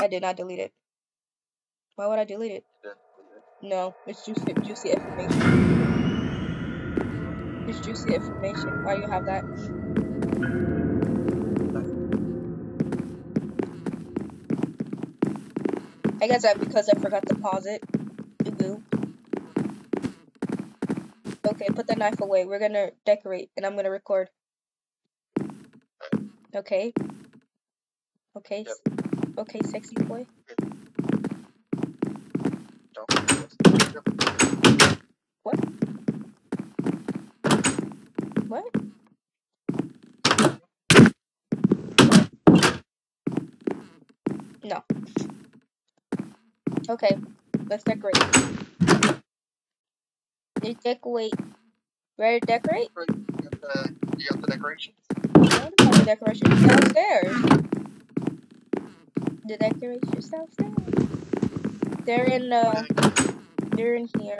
I did not delete it. Why would I delete it? No, it's juicy, juicy information. It's juicy information. Why do you have that? I guess that because I forgot to pause it. Okay, put the knife away. We're gonna decorate, and I'm gonna record. Okay. Okay. Yep. Okay, sexy boy. Don't forget this. Yep. What? What? No. Okay, let's decorate. Decorate. Ready to decorate? You got the, you got the decorations? No, the decorations downstairs. The decorations downstairs. They're in uh, they're in here.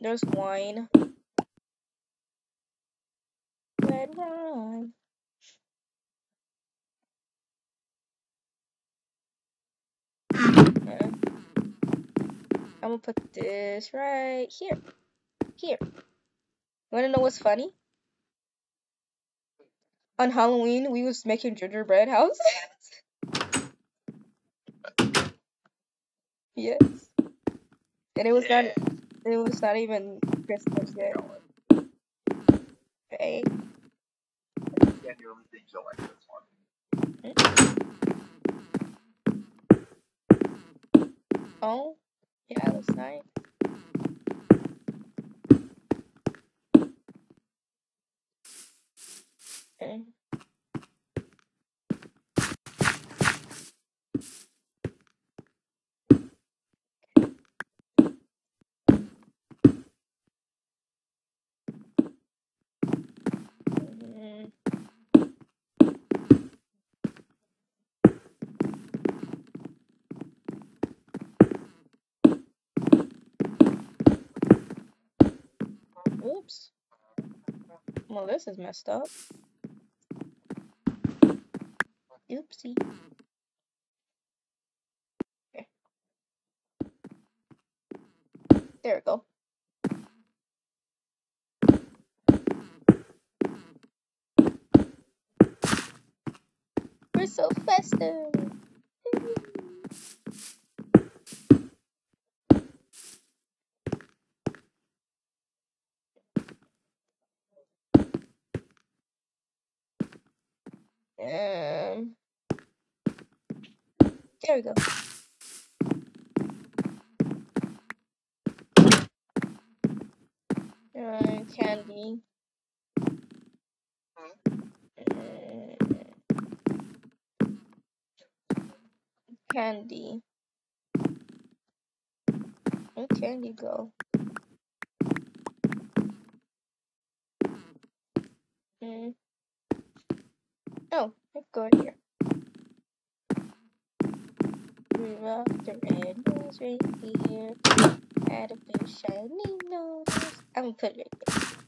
There's wine. Red wine. Uh, I'm gonna put this right here. Here. You wanna know what's funny? On Halloween, we was making gingerbread houses. yes. And it was not. It was not even Christmas yet. Hey. Yeah, the only things you like this one. Hmm? Oh, yeah, it looks nice. Okay. Mm, Oops. Well, this is messed up. Oopsie. Okay. There we go. We're so festive. Um, there we go. Candy. Uh, candy. Where candy go? Mm. Oh, let's go here. The red nose right here. Had a big shiny nose. I'm gonna put it right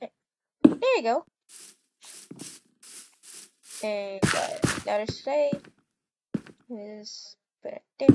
there. There you go. And uh, got another slave. Is back there.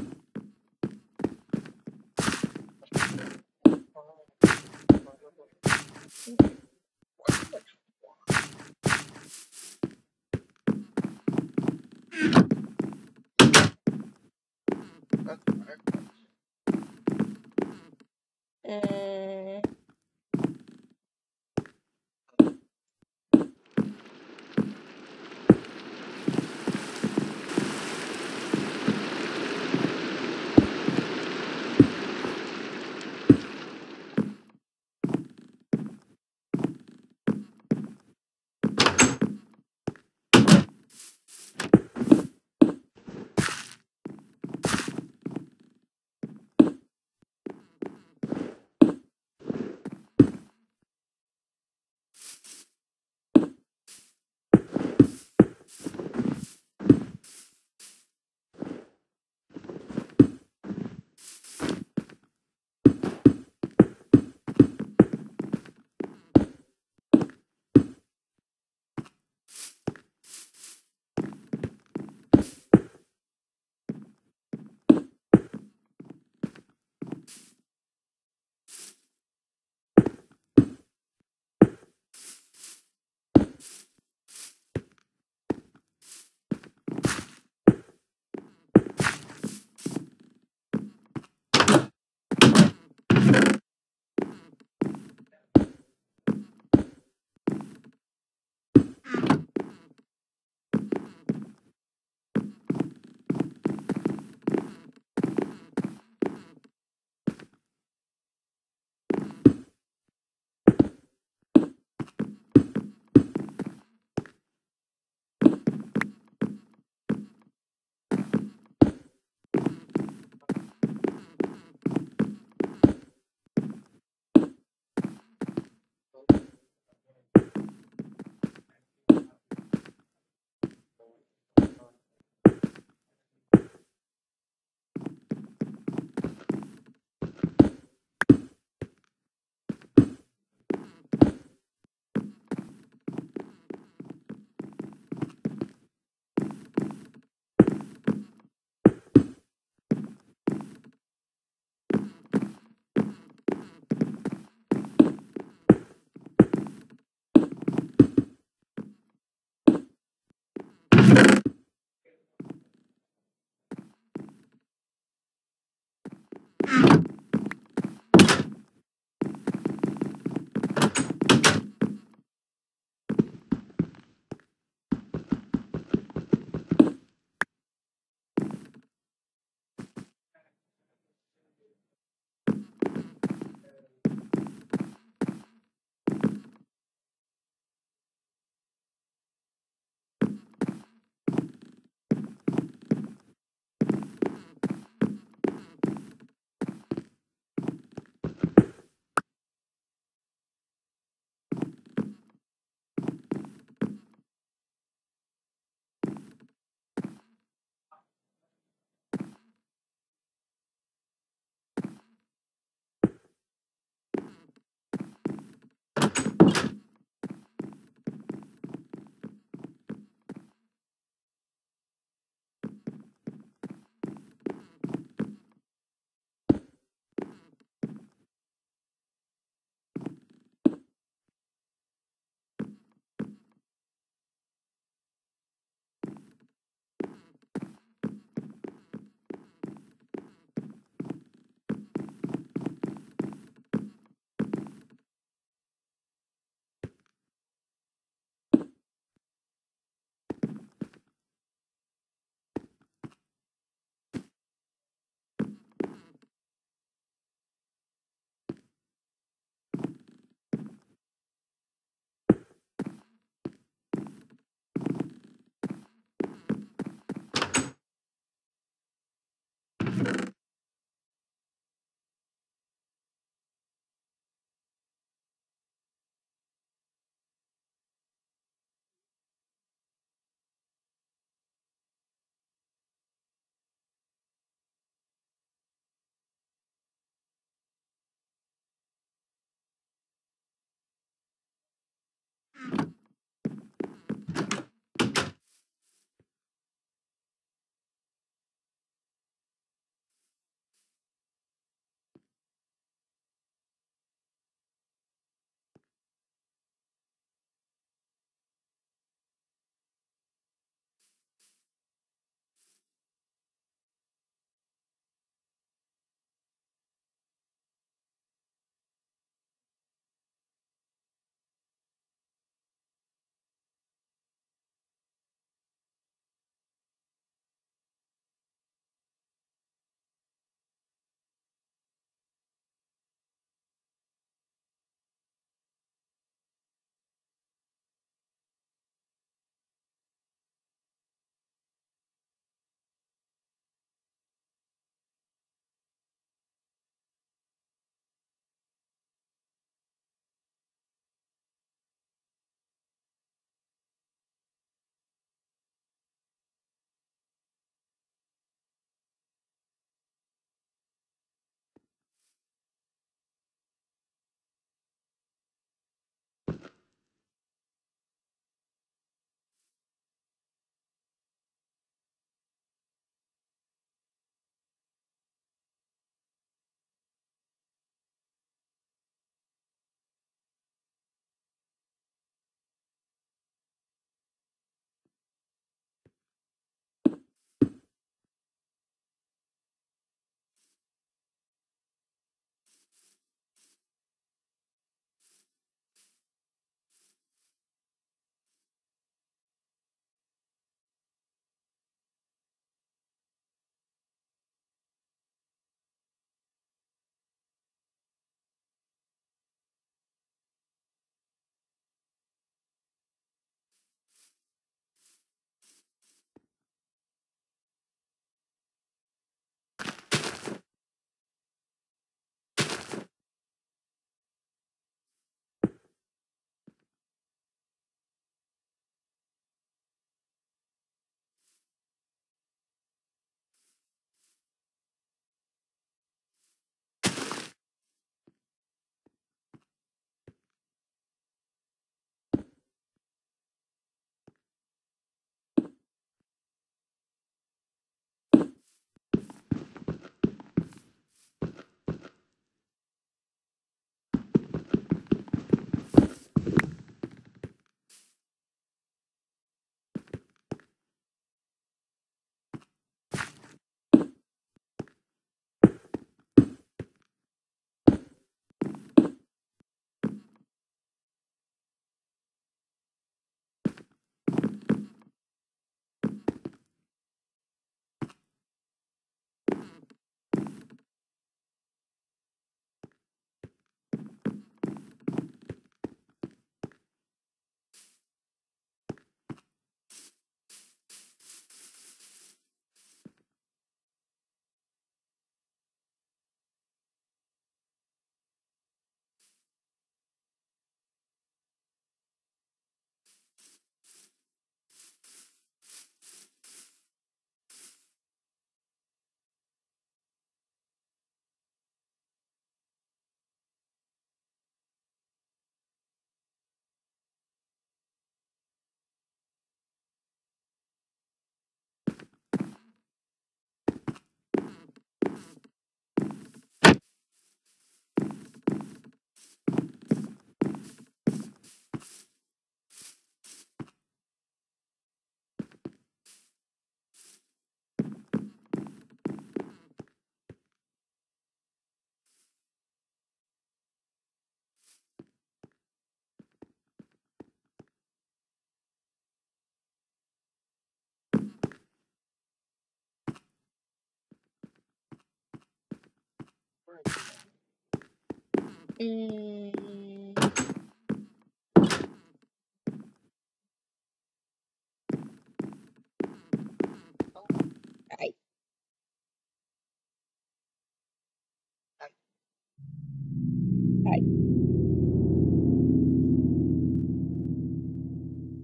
Mm.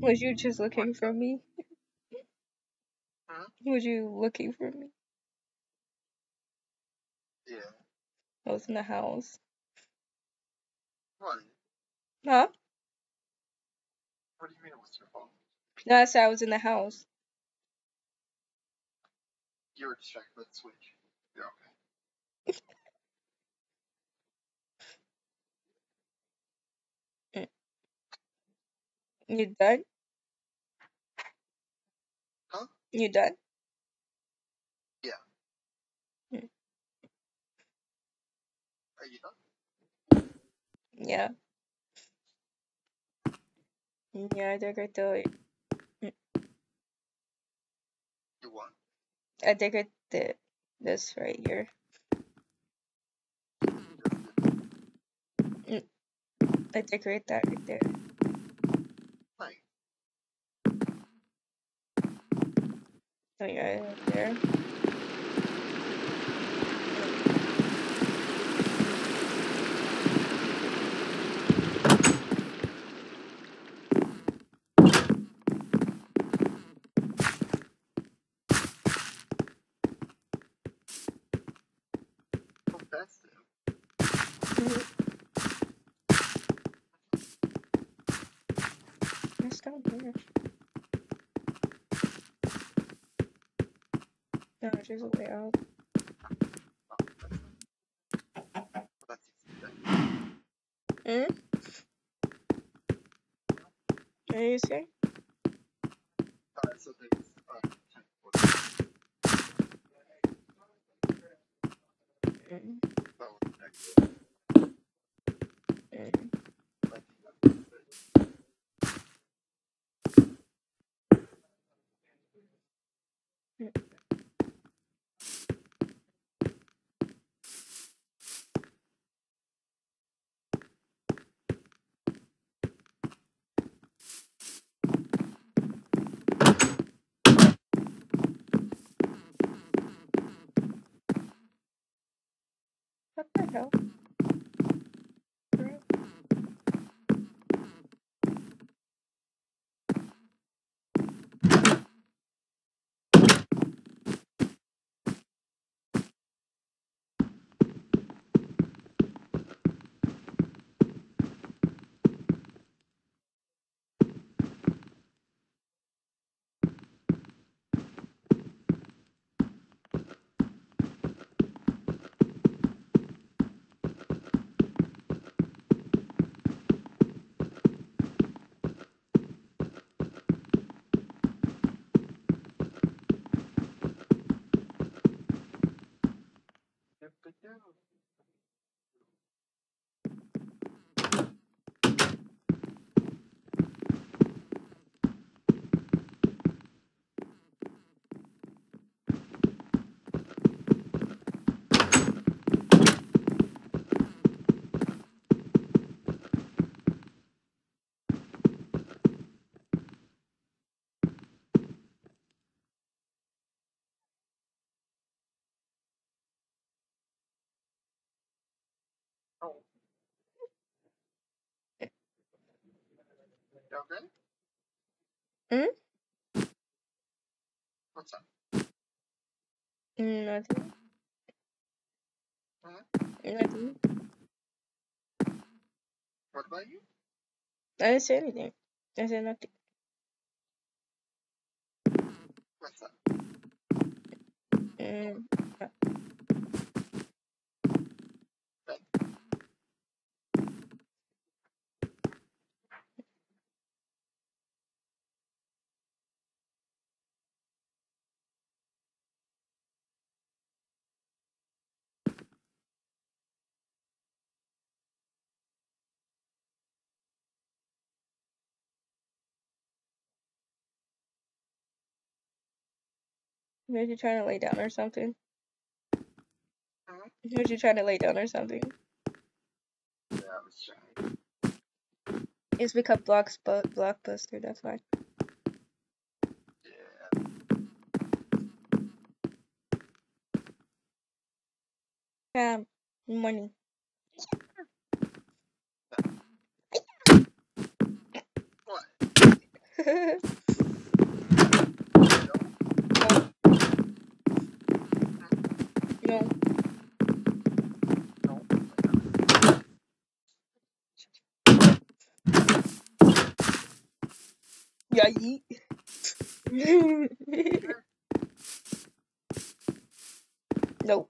Was you just looking for me? Huh? Was you looking for me? Yeah. I was in the house. What? Huh? What do you mean it was your phone? No, I said I was in the house. You were distracted by the switch. Yeah, okay. You done? Huh? You done? Are you done? Yeah. Yeah, I did. Mm. You won. I think this right here. Just. I decorate that right there. Nice. Oh yeah, right there. drink it way out. Eh? Are you scared? What the hell? Good go. Okay? Hmm? What's up? Nothing. Huh? Nothing. What about you? I didn't say anything. I said nothing. What's up? Mm. Maybe you're trying to lay down or something. Huh? Was you trying to lay down or something? Yeah, I was shy. It's because blocks blockbuster. That's why. Yeah. Um, money. What? no. No. No. No. Yeah, yeet. nope.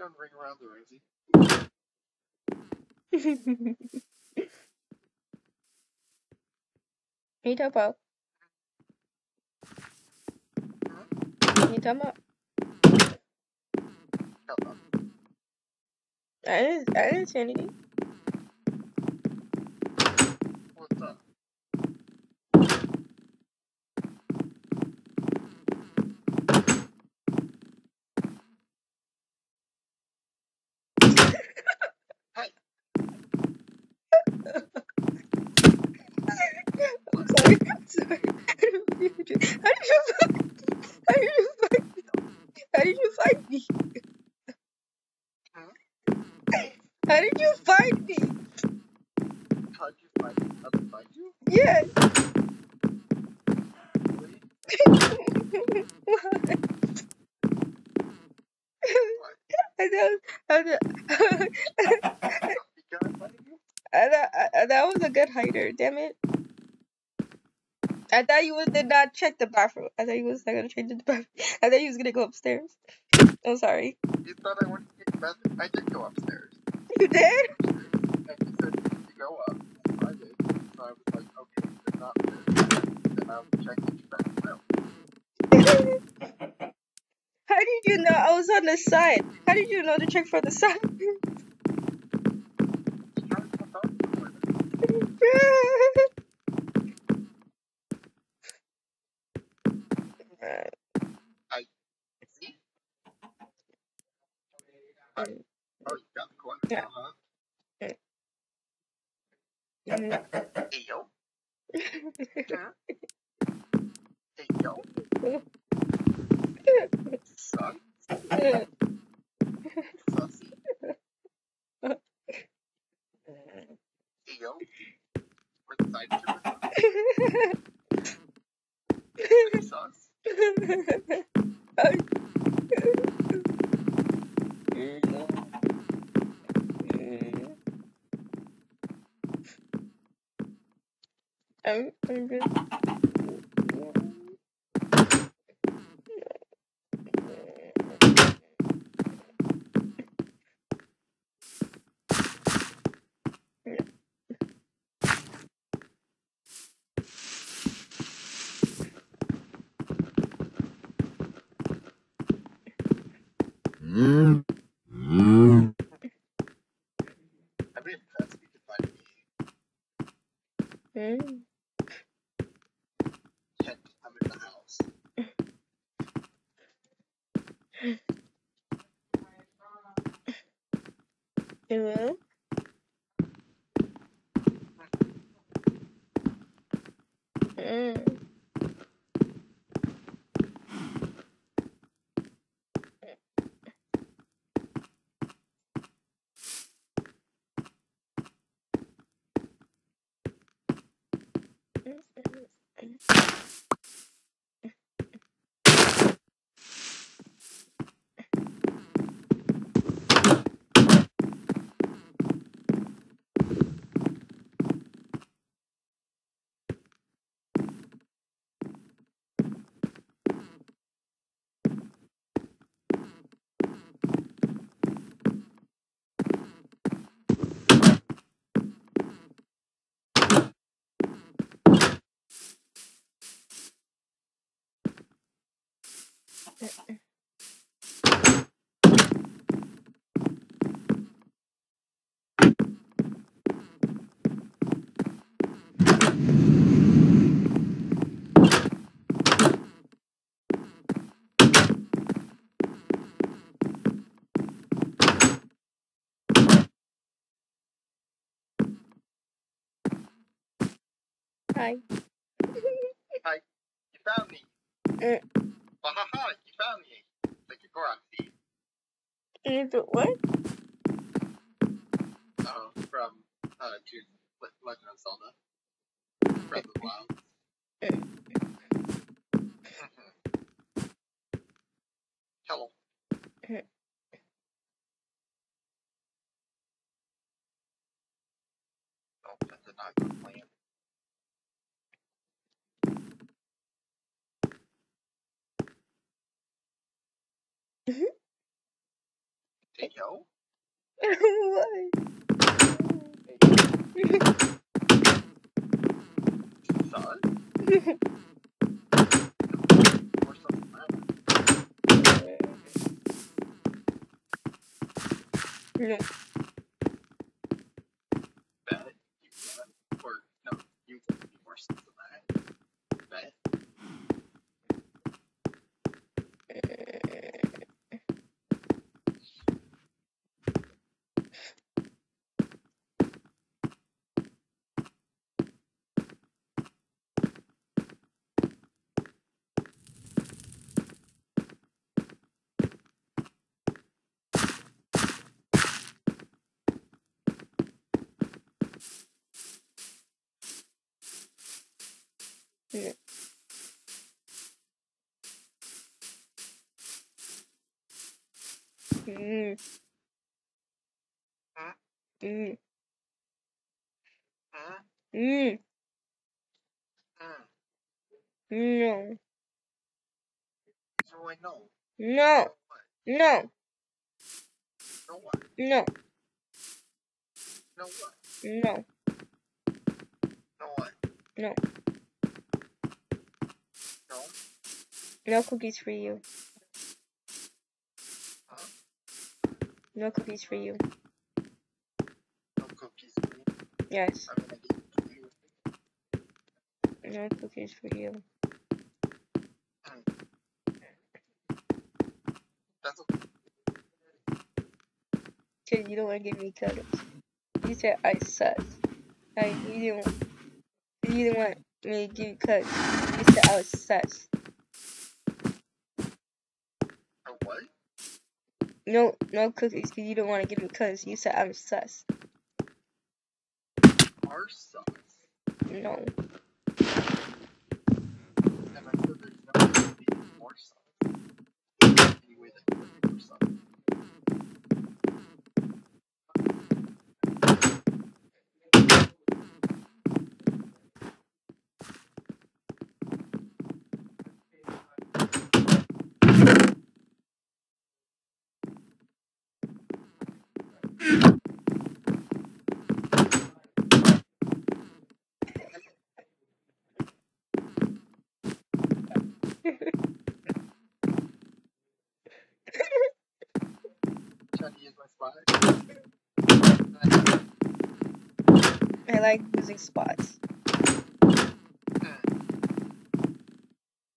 Don't ring around the rosy. you talking about? You talking about? Shut up. I didn't. I didn't say anything. What's up? I'm sorry. I'm sorry. How did you find? How did you find? How did you find me? How did you find me? How'd you find how to find you? Yes. Really? I thought, I thought, Begun finding you? I thought, I, that was Damn it. I thought you was, did not check the bathroom. I thought you was not gonna change the bathroom. I thought you was gonna go upstairs. I'm sorry. You thought I went to the bathroom? I did go upstairs. You did? And you said to go up. So I did. So I was like, okay, they're not there. Then I'll check each bathroom. How did you know I was on the side? How did you know to check for the side? Just trying to talk to them. See? Oh, you got the corner. Yeah. Uh-huh. Hey, yo. Son. Sussy. Hey, yo. Where the side chili sauce? I'm, I'm good. Hi. Hi. You found me. Eh. Wahaha, you found me. Like do what? Oh, from uh, Le- Legend of Zelda. Breath of the Wild. Hello. Oh, that did not. Mm-hmm. Hey, yo. what? Son? Or Mm. Ah. Mm. Ah. Mm. Ah. No. So I know. No. No. No? No. No? No. No. No cookies for you. No cookies for you. No cookies for me. Yes. I'm gonna eat you. No cookies for you. That's okay. Cause you don't want to give me cuddles. You said I suck. Like you didn't. You didn't want me to give you cuddles. I was sus. A what? No, no cookies. Cause you don't want to give me cuddles. You said I'm sus. Our sucks. No. And I said there's no way to be more sucks. Any way that could be more sucks. Trying to use my spot. I like losing spots.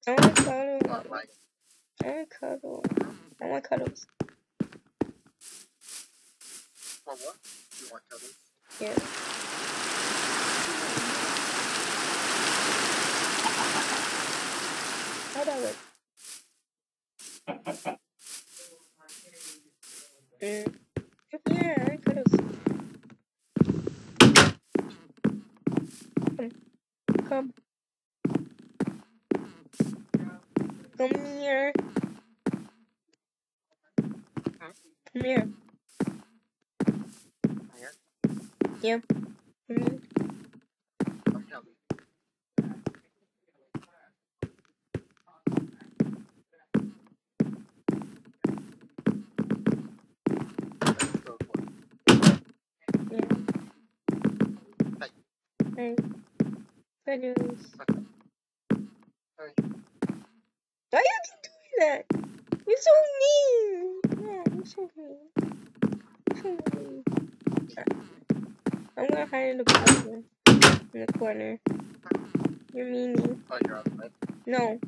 I want cuddles. Not like I want cuddles. I want cuddles. for what? You want cuddles? Yeah. How that work? Mm. Come. Come. Here. Come here. Here. I'm coming. That's so funny. Yeah. Cuddles. Hey. Why you doing that? You're so mean. Yeah, you're so mean. So mean. I'm gonna hide in the corner. In the corner. You're meanie. Oh, you're on the bed. No.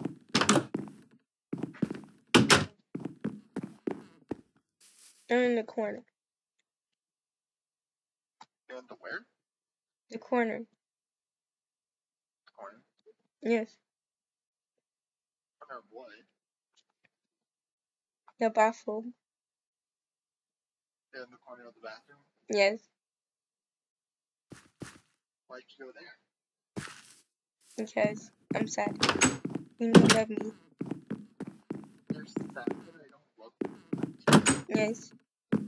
I'm in the corner. You're in the where? The. Corner. Yes. Of what? The bathroom. In the corner of the bathroom. Yes. Why'd you go there? Because I'm sad. You don't love me. You're sad that I don't love you. Yes.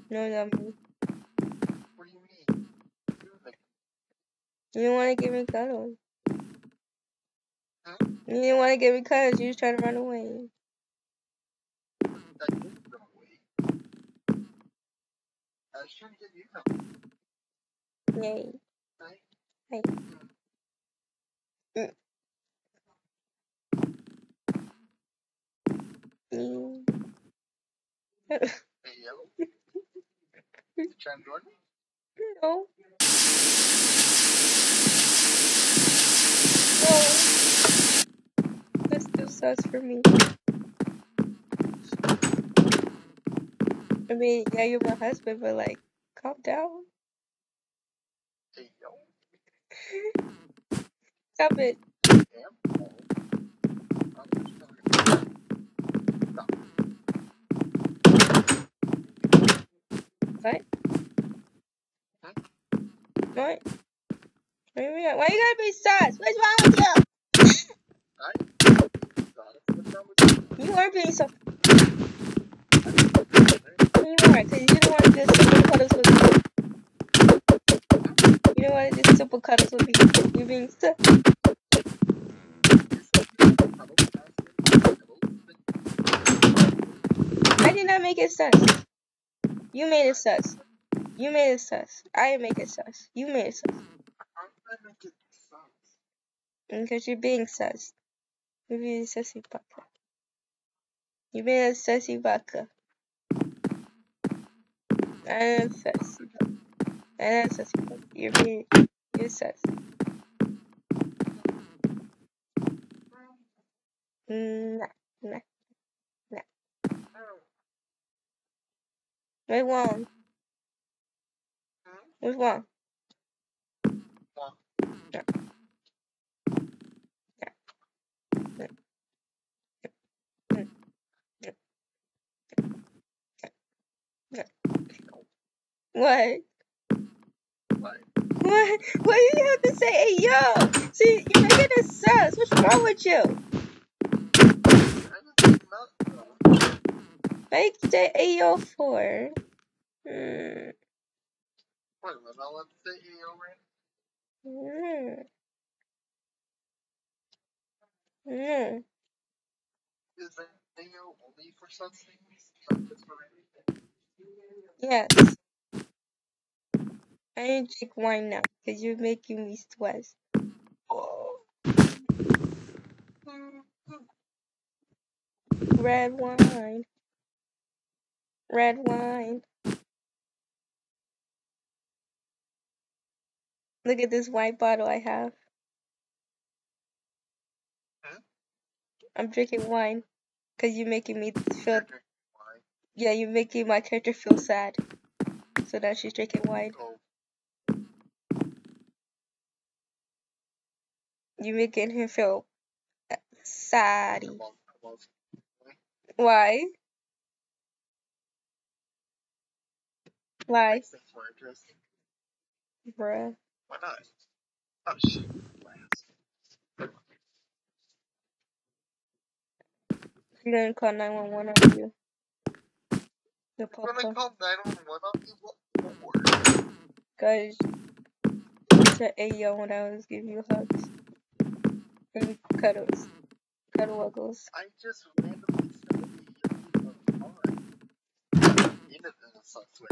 No love me. What do you mean? You don't want to give me cuddles. You didn't want to give me cuddles. You was trying to run away. Get Yay. Hey. Mm. Hey, yo. you trying to join me? no. No. Sus for me. I mean, yeah, you're my husband, but like, calm down. Stop it. What? Huh? What? Why you, gotta be sus? What's wrong with you? Stop. You? Are being so. You are, because you don't want do simple cuddles with me. You want to do simple cuddles with me. You're being sus. I did not make it sus. You made it sus. You made it sus. I didn't make it sus. You made it sus. Because you're being sus. You're being sussy baka. I mea sesi waka. I mea sesi waka. I mea sesi. I mea sesi Na, na, na. Wrong. Wrong. Wrong. Wrong. Wrong. Wrong. What? What? What? Why do you have to say, hey, yo? See, you're making it sus. What's wrong with you? Make the yo, for? Hmm. Wait, was I allowed to say it? Hmm. Hmm. Is AO only for things? Not just for anything? Yes. I need to drink wine now because you're making me stress. Red wine. Red wine. Look at this white bottle I have. Huh? I'm drinking wine because you're making me feel. You're drinking wine. Yeah, you're making my character feel sad. So now she's drinking wine. Oh, You're making him feel uh, sad. come on. Why? Why? Makes things more interesting. Bruh. Why not? Oh shit. I'm gonna call 911 on you. The papa. call 911 on you. Guys, Ayo when I was giving you hugs. And cuddles. Cuddle wuggles. I just randomly said that you on. You know that sucks way.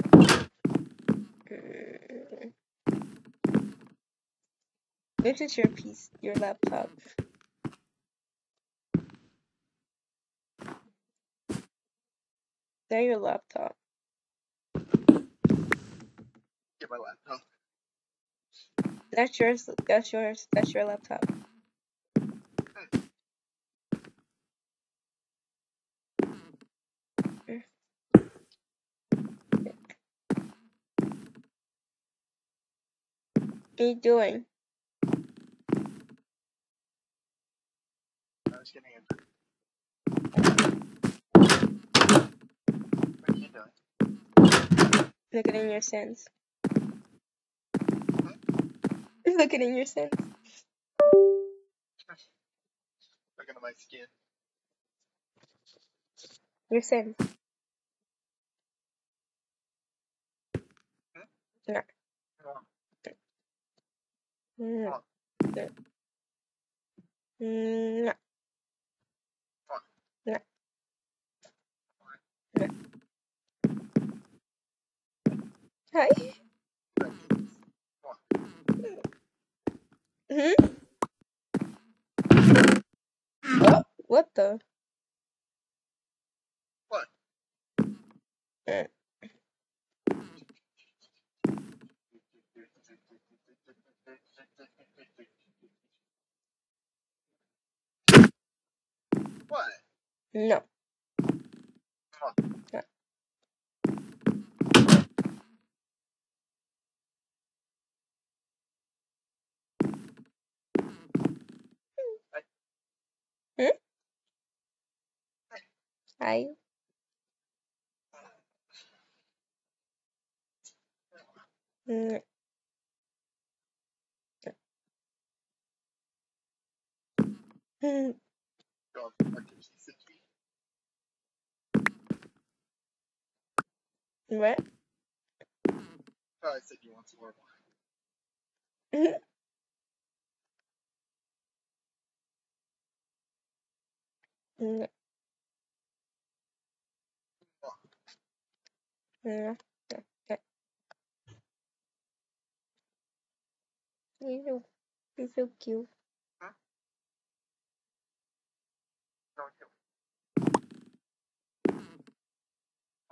Mm. This is your piece, your laptop. They're your laptop. Get my laptop. That's yours. That's yours. That's your laptop. What are you doing? I was getting into What are you doing? Looking in your sins. Looking in your sins. Looking at my skin. Your sins. Oh. Mm. Mm. No. No. Hi. Hmm? What? What the? What? What? No. Hmm. God, I can see. What? Oh, I said you want some more. Mm. Mm. Okay. You you're so cute. No, you.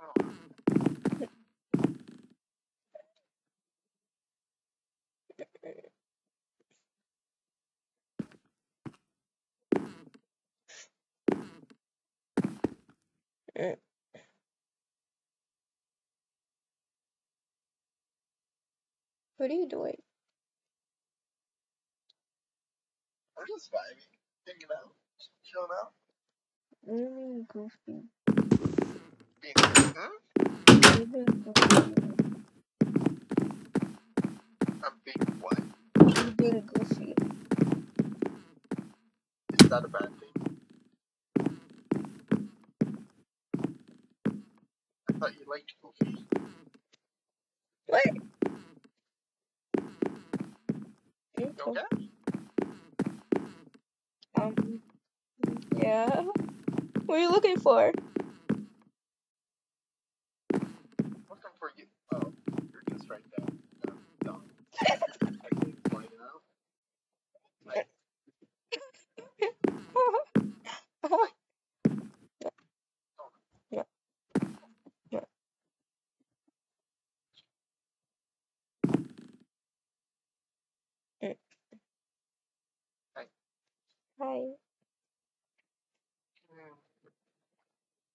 Oh, What are you doing? I'm just vibing, hanging out, chilling out. Mm, goofy. Being? You're being goofy. I'm being what? You're being goofy. Is that a bad thing? You liked Goofy. What? Okay. Um. Yeah. What are you looking for? Looking for you. Oh, you're just right there. No, no. I can't find it out. Like, Hi. hmm,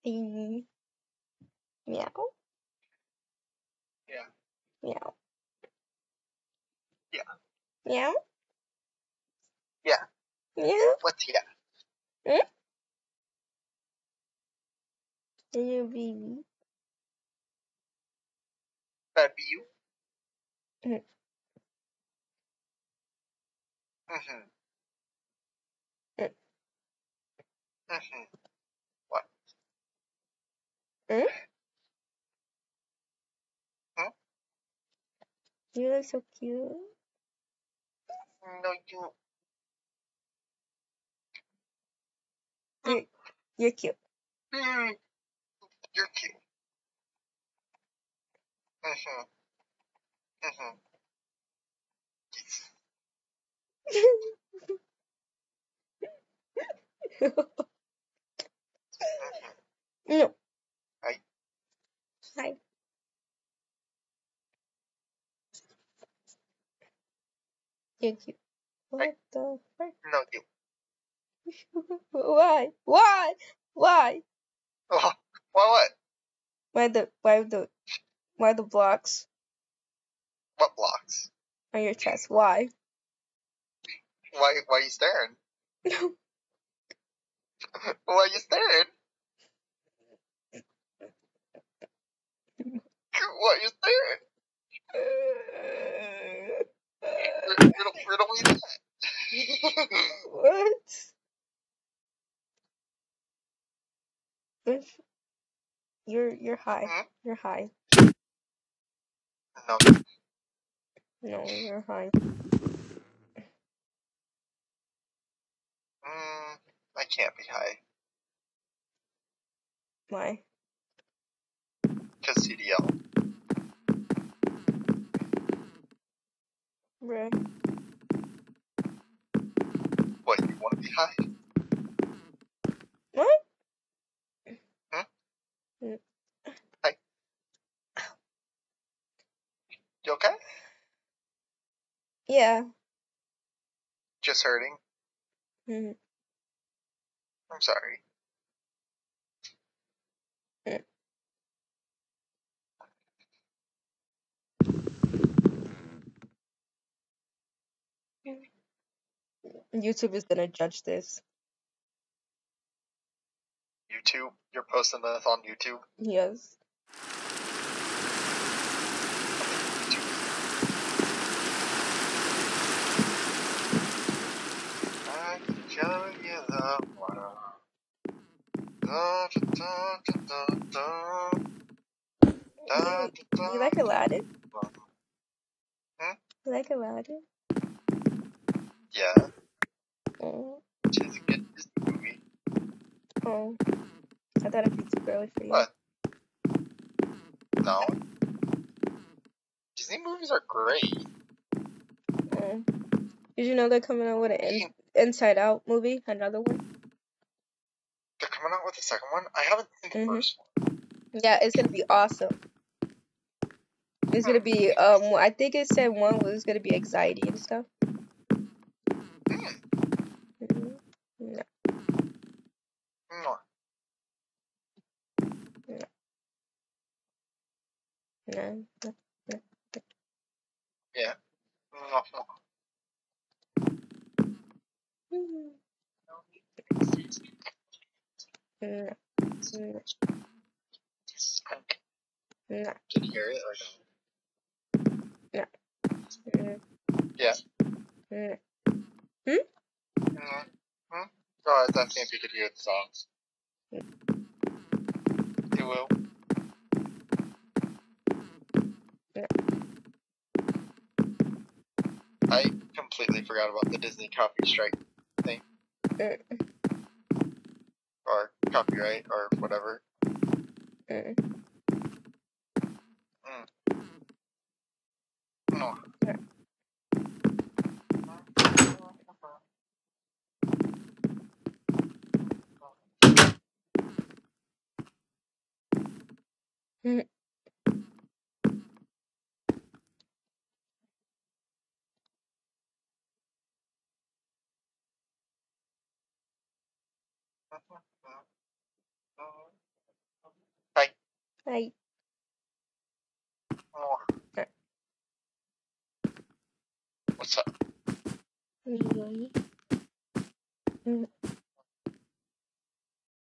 Hey. Meow. yeah. Meow. Yeah. Meow. Yeah. Meow. What's yeah? Hey, baby. That be you? Mhm. Mm-hmm. Mm. Mm-hmm. You look so cute. No, you. You're, you're cute. Mm, you're cute. Mm-hmm. Mm-hmm. No. Hi. Hi. Thank cute. What the frick? No, you. Why? Why? Why? Oh, why what? Why the why the why the blocks What blocks? on your chest? Why? Why? Why are you staring? why are you staring? Why are you staring? Riddle, riddle, me that. what? You're you're high. Hmm? You're high. no, No, you're high. mm, I can't be high Why? because CDL. Bruh. What you want to be high? What? You okay? Yeah. Just hurting. Mhm. I'm sorry. YouTube is gonna judge this. YouTube. You're posting this on YouTube. Yes. I can show you the world. You, da, da, you like Aladdin? Hmm? You like Aladdin? Yeah, Oh. it's a good Disney movie. Oh. I thought it'd be too early for you. What? No. Disney movies are great. Oh. Did you know they're coming out with an in- Inside Out movie? Another one? They're coming out with the second one. I haven't seen the Mhm. first one. Yeah, it's gonna be awesome. It's gonna be um I think it said one was gonna be anxiety and stuff. Hmm. Mhm. No. Mwah. No. Yeah. Mwah, mwah. Mhm. No. No. No. Can you hear it or no? Mm. Yeah. Mm. Mm. Hmm? Oh, I was asking if you could hear the songs. You will. I completely forgot about the Disney copy strike thing. Mm. Or copyright or whatever. Mm. No. Yeah. Mm. Hi. Oh. What's up? Mm. Mm.